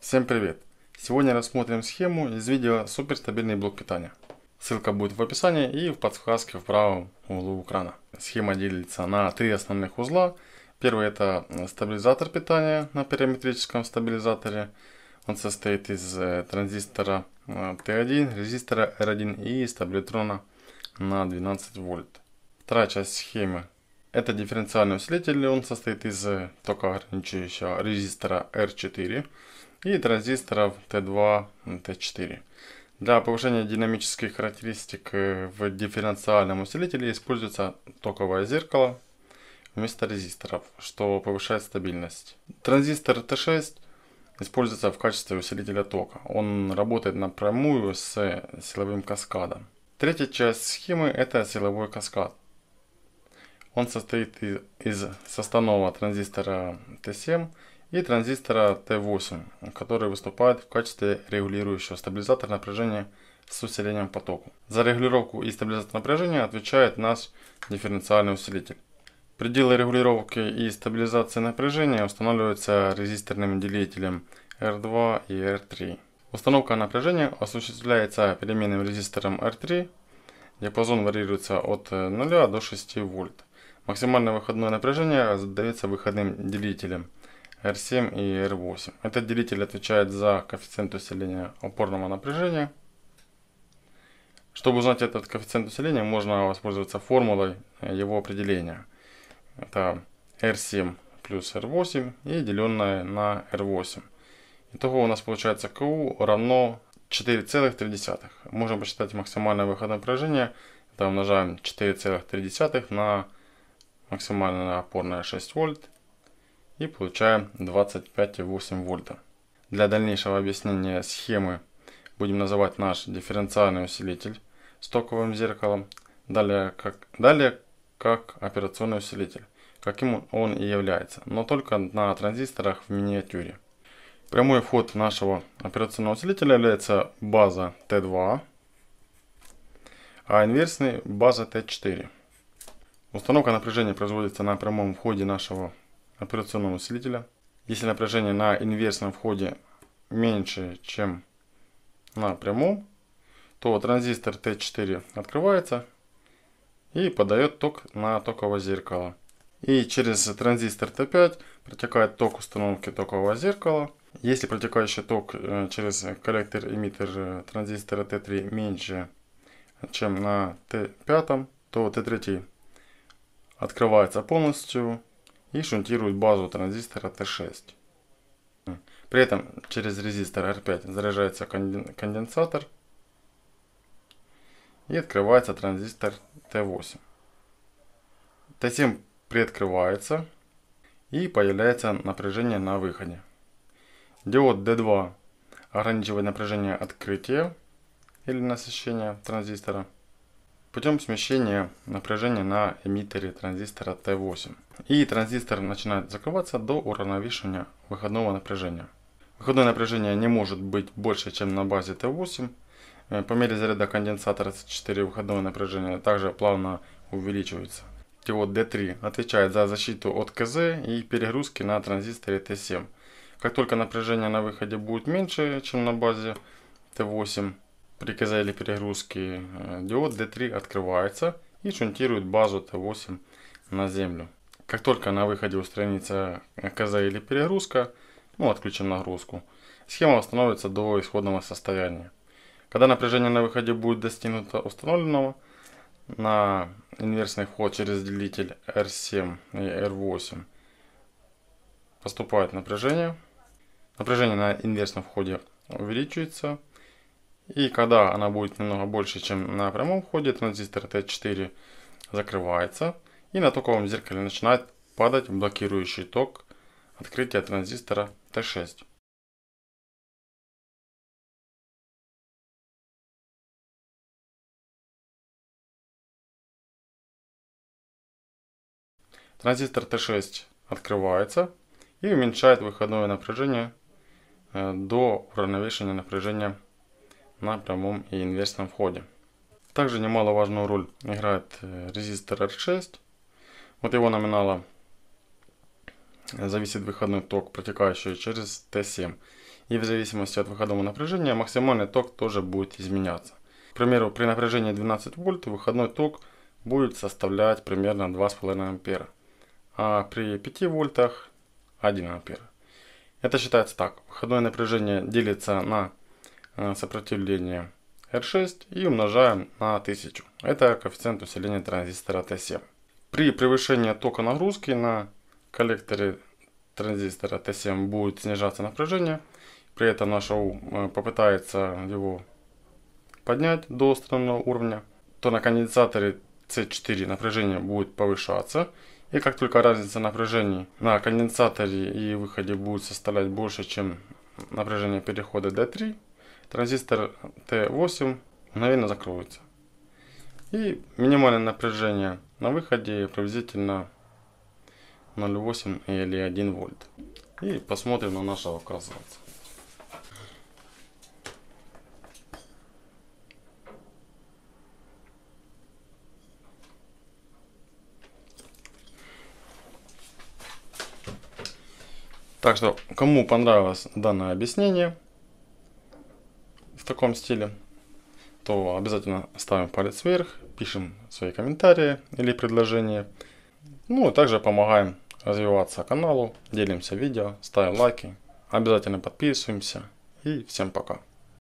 Всем привет! Сегодня рассмотрим схему из видео суперстабильный блок питания. Ссылка будет в описании и в подсказке в правом углу экрана. Схема делится на три основных узла. Первый это стабилизатор питания на параметрическом стабилизаторе. Он состоит из э, транзистора э, T1, резистора R1 и стабилитрона на 12 вольт. Вторая часть схемы это дифференциальный усилитель, он состоит из э, токоограничивающего резистора R4 и транзисторов T2, T4. Для повышения динамических характеристик э, в дифференциальном усилителе используется токовое зеркало вместо резисторов, что повышает стабильность. Транзистор T6 используется в качестве усилителя тока. Он работает напрямую с силовым каскадом. Третья часть схемы это силовой каскад. Он состоит из составного транзистора T7 и транзистора T8, который выступает в качестве регулирующего стабилизатора напряжения с усилением потока. За регулировку и стабилизацию напряжения отвечает наш дифференциальный усилитель. Пределы регулировки и стабилизации напряжения устанавливаются резисторным делителем R2 и R3. Установка напряжения осуществляется переменным резистором R3. Диапазон варьируется от 0 до 6 вольт. Максимальное выходное напряжение задается выходным делителем R7 и R8. Этот делитель отвечает за коэффициент усиления опорного напряжения. Чтобы узнать этот коэффициент усиления, можно воспользоваться формулой его определения. Это R7 плюс R8 и деленное на R8. Итого у нас получается КУ равно 4,3. Можем посчитать максимальное выходное напряжение. Это умножаем 4,3 на максимальная опорная 6 вольт и получаем 25,8 вольта. Для дальнейшего объяснения схемы будем называть наш дифференциальный усилитель стоковым зеркалом, далее как, далее как операционный усилитель, каким он и является, но только на транзисторах в миниатюре. Прямой вход нашего операционного усилителя является база T2, а инверсный база T4. Установка напряжения производится на прямом входе нашего операционного усилителя. Если напряжение на инверсном входе меньше, чем на прямом, то транзистор T4 открывается и подает ток на токовое зеркало. И через транзистор T5 протекает ток установки токового зеркала. Если протекающий ток э, через коллектор-эмиттер э, транзистора T3 меньше, чем на T5, то T3 открывается полностью и шунтирует базу транзистора T6. При этом через резистор R5 заряжается конденсатор и открывается транзистор T8. T7 приоткрывается и появляется напряжение на выходе. Диод D2 ограничивает напряжение открытия или насыщения транзистора путем смещения напряжения на эмиттере транзистора T8. И транзистор начинает закрываться до уравновешивания выходного напряжения. Выходное напряжение не может быть больше, чем на базе T8. Э, по мере заряда конденсатора C4 выходное напряжение также плавно увеличивается. Диод D3 отвечает за защиту от КЗ и перегрузки на транзисторе T7. Как только напряжение на выходе будет меньше, чем на базе T8, при КЗ перегрузки э, диод D3 открывается и шунтирует базу T8 на землю. Как только на выходе устранится КЗ или перегрузка, ну, отключим нагрузку, схема восстановится до исходного состояния. Когда напряжение на выходе будет достигнуто установленного, на инверсный вход через делитель R7 и R8 поступает напряжение. Напряжение на инверсном входе увеличивается и когда она будет немного больше, чем на прямом входе, транзистор T4 закрывается. И на токовом зеркале начинает падать блокирующий ток открытия транзистора T6. Транзистор T6 открывается и уменьшает выходное напряжение э, до уравновешения напряжения на прямом и инверсном входе. Также немаловажную роль играет э, резистор R6. От его номинала зависит выходной ток, протекающий через T7. И в зависимости от выходного напряжения максимальный ток тоже будет изменяться. К примеру, при напряжении 12 вольт выходной ток будет составлять примерно 2,5 ампера. А при 5 вольтах 1 ампер. Это считается так. Выходное напряжение делится на э, сопротивление R6 и умножаем на 1000. Это коэффициент усиления транзистора T7. При превышении тока нагрузки на коллекторе транзистора T7 будет снижаться напряжение. При этом наш АУ э, попытается его поднять до странного уровня. То на конденсаторе C4 напряжение будет повышаться. И как только разница напряжений на конденсаторе и выходе будет составлять больше, чем напряжение перехода D3, транзистор T8 мгновенно закроется. И минимальное напряжение на выходе приблизительно 0,8 или 1 вольт. И посмотрим на нашего красавца. Так что, кому понравилось данное объяснение в таком стиле, то обязательно ставим палец вверх, пишем свои комментарии или предложения. Ну, и также помогаем развиваться каналу, делимся видео, ставим лайки, обязательно подписываемся и всем пока.